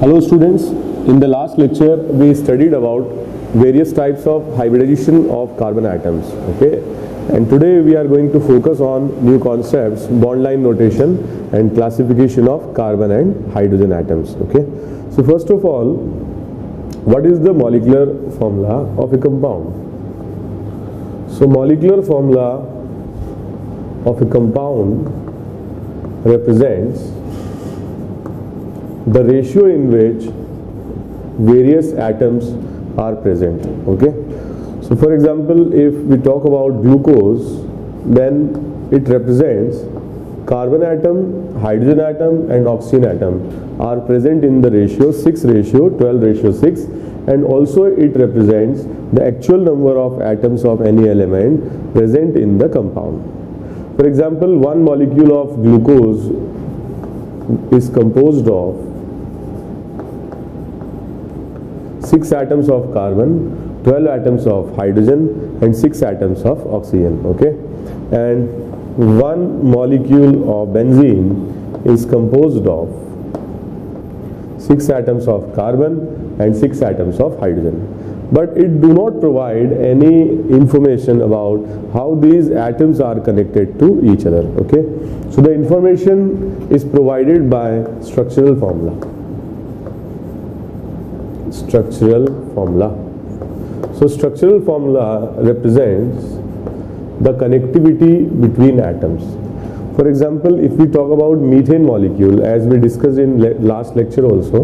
Hello students, in the last lecture we studied about various types of hybridization of carbon atoms, okay? And today we are going to focus on new concepts, bond line notation and classification of carbon and hydrogen atoms, okay? So first of all, what is the molecular formula of a compound? So molecular formula of a compound represents the ratio in which various atoms are present okay? So for example if we talk about glucose then it represents carbon atom hydrogen atom and oxygen atom are present in the ratio 6 ratio 12 ratio 6 and also it represents the actual number of atoms of any element present in the compound. For example one molecule of glucose is composed of 6 atoms of carbon 12 atoms of hydrogen and 6 atoms of oxygen okay? And one molecule of benzene is composed of 6 atoms of carbon and 6 atoms of hydrogen. But it do not provide any information about how these atoms are connected to each other okay? So the information is provided by structural formula structural formula. So structural formula represents the connectivity between atoms. For example, if we talk about methane molecule as we discussed in le last lecture also,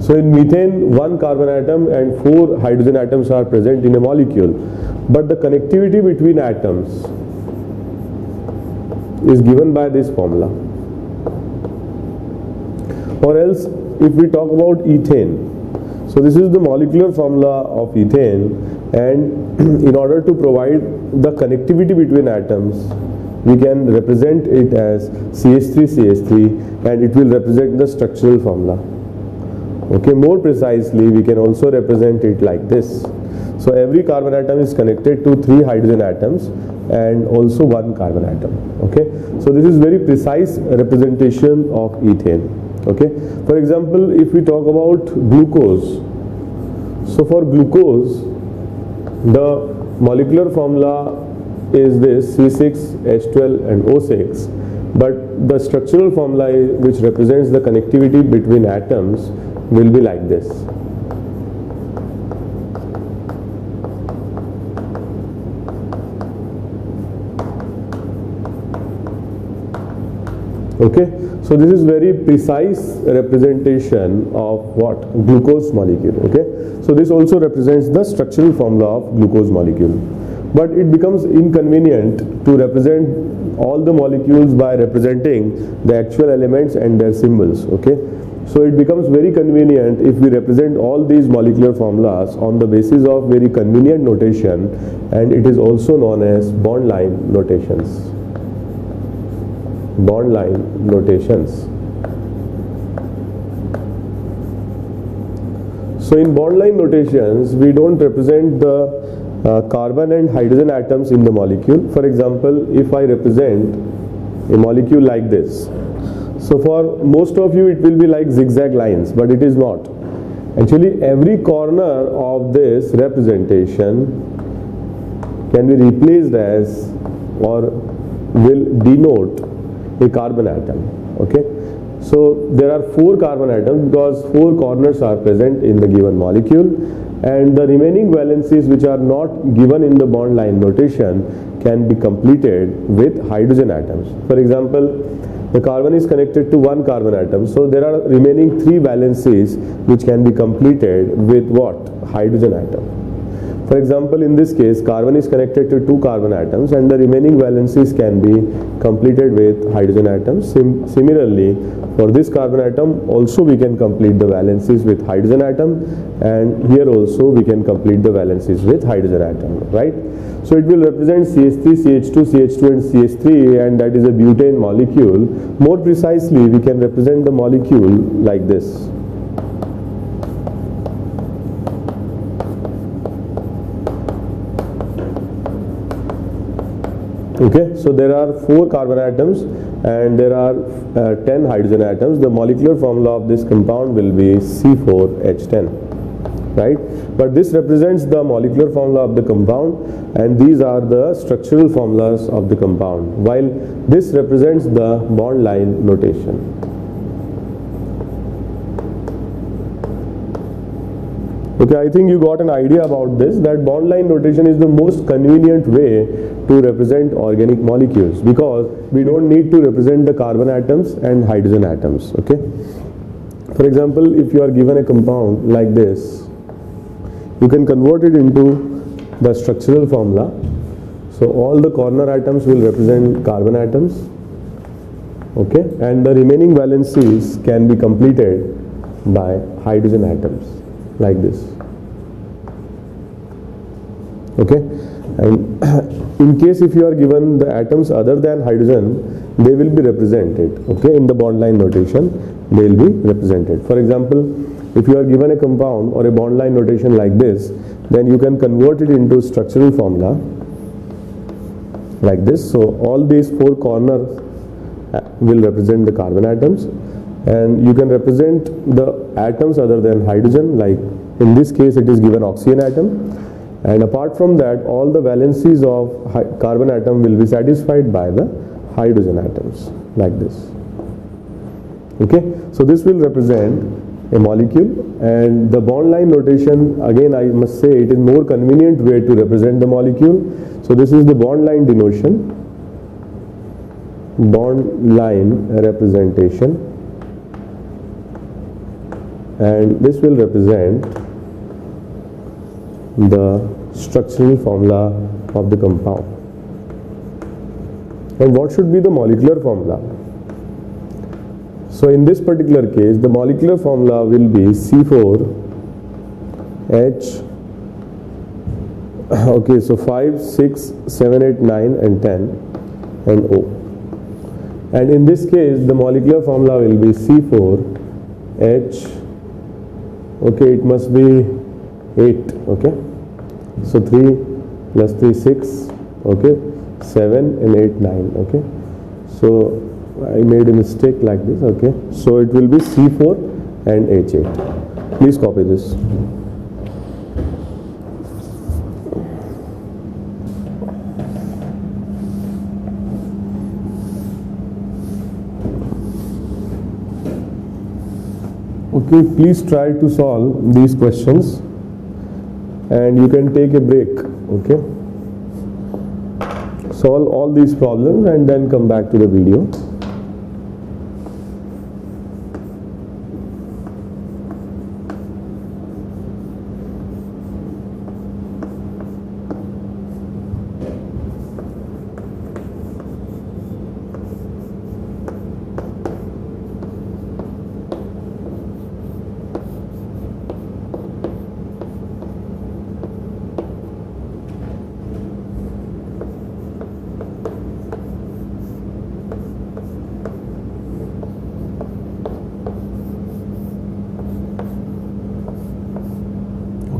so in methane one carbon atom and four hydrogen atoms are present in a molecule but the connectivity between atoms is given by this formula. Or else if we talk about ethane, so this is the molecular formula of ethane and in order to provide the connectivity between atoms we can represent it as CH3 CH3 and it will represent the structural formula. Okay, more precisely we can also represent it like this. So every carbon atom is connected to three hydrogen atoms and also one carbon atom. Okay, so this is very precise representation of ethane okay? For example if we talk about glucose so for glucose the molecular formula is this C6H12 and O6 but the structural formula which represents the connectivity between atoms will be like this. Okay so this is very precise representation of what? Glucose molecule okay? So this also represents the structural formula of glucose molecule. But it becomes inconvenient to represent all the molecules by representing the actual elements and their symbols okay? So it becomes very convenient if we represent all these molecular formulas on the basis of very convenient notation and it is also known as bond line notations bond line notations. So in bond line notations, we don't represent the uh, carbon and hydrogen atoms in the molecule. For example, if I represent a molecule like this. So for most of you, it will be like zigzag lines, but it is not. Actually, every corner of this representation can be replaced as or will denote a carbon atom okay? So there are four carbon atoms because four corners are present in the given molecule and the remaining valencies which are not given in the bond line notation can be completed with hydrogen atoms. For example the carbon is connected to one carbon atom so there are remaining three valencies which can be completed with what? Hydrogen atom for example, in this case, carbon is connected to two carbon atoms and the remaining valencies can be completed with hydrogen atoms. Sim similarly, for this carbon atom, also we can complete the valencies with hydrogen atom and here also we can complete the valencies with hydrogen atom, right? So it will represent CH3, CH2, CH2 and CH3 and that is a butane molecule. More precisely, we can represent the molecule like this. Okay, so there are four carbon atoms and there are uh, 10 hydrogen atoms. The molecular formula of this compound will be C4H10, right? But this represents the molecular formula of the compound and these are the structural formulas of the compound while this represents the bond line notation. Okay, I think you got an idea about this that bond line notation is the most convenient way to represent organic molecules because we don't need to represent the carbon atoms and hydrogen atoms. Okay. For example, if you are given a compound like this, you can convert it into the structural formula. So all the corner atoms will represent carbon atoms. Okay, and the remaining valencies can be completed by hydrogen atoms like this okay? And in case if you are given the atoms other than hydrogen they will be represented. Okay? In the bond line notation they will be represented. For example if you are given a compound or a bond line notation like this then you can convert it into structural formula like this. So all these four corners uh, will represent the carbon atoms. And you can represent the atoms other than hydrogen like in this case it is given oxygen atom and apart from that all the valencies of carbon atom will be satisfied by the hydrogen atoms like this. Okay? So this will represent a molecule and the bond line notation again I must say it is more convenient way to represent the molecule. So this is the bond line denotation bond line representation. And this will represent the structural formula of the compound. And what should be the molecular formula? So in this particular case, the molecular formula will be C4H, okay, so 5, 6, 7, 8, 9 and 10 and O. And in this case, the molecular formula will be C4H okay it must be 8 okay? So 3 plus 3 6 okay? 7 and 8 9 okay? So I made a mistake like this okay? So it will be C4 and H8 please copy this. Okay please try to solve these questions and you can take a break okay? Solve all these problems and then come back to the video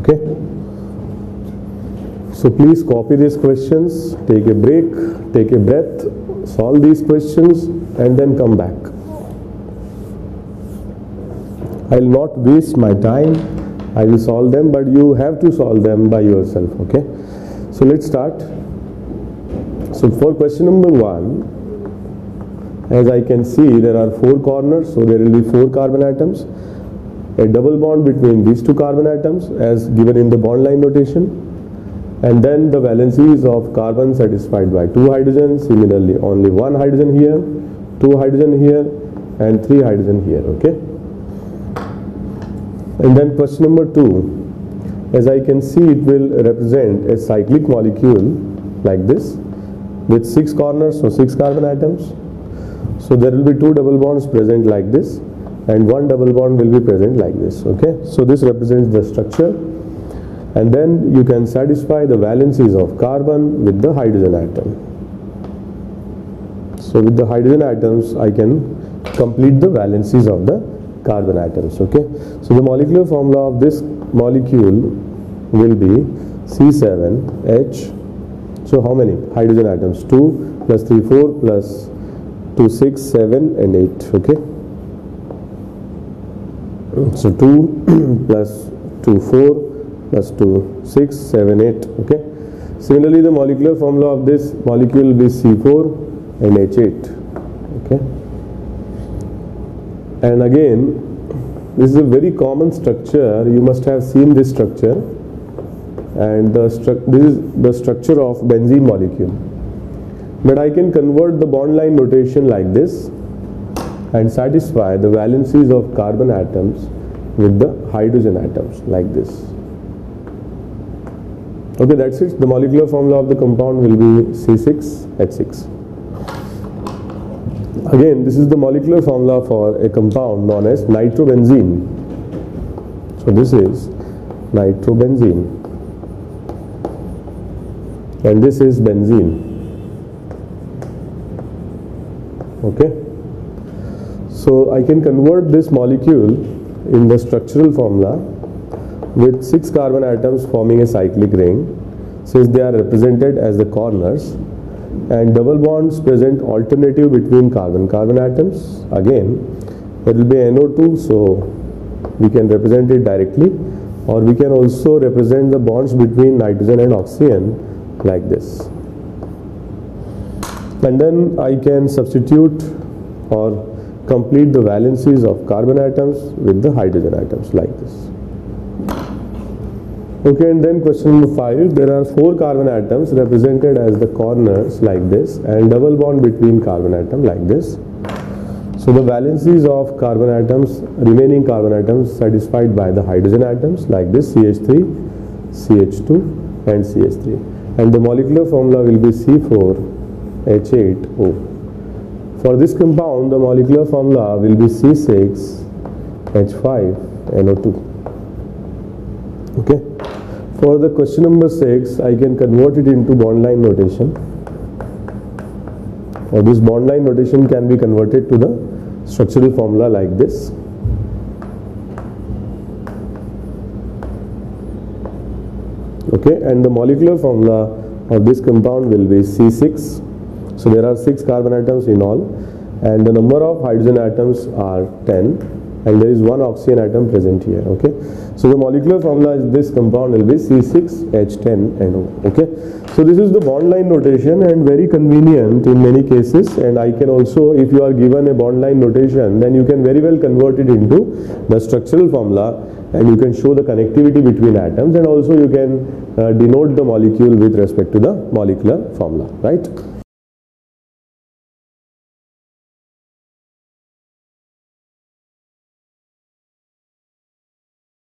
okay so please copy these questions take a break take a breath solve these questions and then come back. I'll not waste my time. I will solve them but you have to solve them by yourself okay? So let's start. So for question number one as I can see there are four corners so there will be four carbon atoms. A double bond between these two carbon atoms as given in the bond line notation and then the valencies of carbon satisfied by two hydrogens similarly only one hydrogen here two hydrogen here and three hydrogen here okay? And then question number two. As I can see it will represent a cyclic molecule like this with six corners so six carbon atoms. So there will be two double bonds present like this and one double bond will be present like this okay? So this represents the structure and then you can satisfy the valencies of carbon with the hydrogen atom so with the hydrogen atoms I can complete the valencies of the carbon atoms okay so the molecular formula of this molecule will be C7H so how many hydrogen atoms? 2 plus 3, 4 plus 2, 6, 7 and 8. Okay. So 2 plus 2, 4 plus 2, 6, 7, 8. Okay. Similarly, the molecular formula of this molecule will be C4 and H8. Okay. And again, this is a very common structure. You must have seen this structure. And the this is the structure of benzene molecule. But I can convert the bond line notation like this and satisfy the valencies of carbon atoms with the hydrogen atoms like this. Okay, that's it. The molecular formula of the compound will be C6H6. Again, this is the molecular formula for a compound known as nitrobenzene. So this is nitrobenzene. And this is benzene. Okay. So I can convert this molecule in the structural formula with six carbon atoms forming a cyclic ring since they are represented as the corners and double bonds present alternative between carbon carbon atoms again it will be NO2 so we can represent it directly or we can also represent the bonds between nitrogen and oxygen like this and then I can substitute or complete the valencies of carbon atoms with the hydrogen atoms like this. Okay, and then question number five. There are four carbon atoms represented as the corners like this, and double bond between carbon atom like this. So the valencies of carbon atoms, remaining carbon atoms, satisfied by the hydrogen atoms like this: CH3, CH2, and CH3. And the molecular formula will be C4H8O. For this compound, the molecular formula will be C6H5NO2. Okay. For the question number 6, I can convert it into bond line notation. Or this bond line notation can be converted to the structural formula like this. Okay, and the molecular formula of this compound will be C6 so there are six carbon atoms in all and the number of hydrogen atoms are 10 and there is one oxygen atom present here okay. So the molecular formula is this compound will be C6H10NO okay. So this is the bond line notation and very convenient in many cases and I can also if you are given a bond line notation then you can very well convert it into the structural formula and you can show the connectivity between atoms and also you can uh, denote the molecule with respect to the molecular formula right.